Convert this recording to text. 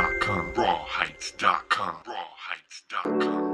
rawheights.com. Rawheights.com. Rawheights.com.